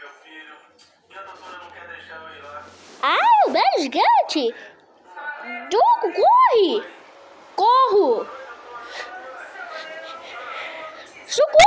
meu filho. E doutora não quer deixar. Ah, o belo gigante! Diogo, corre! Corro! Socorro!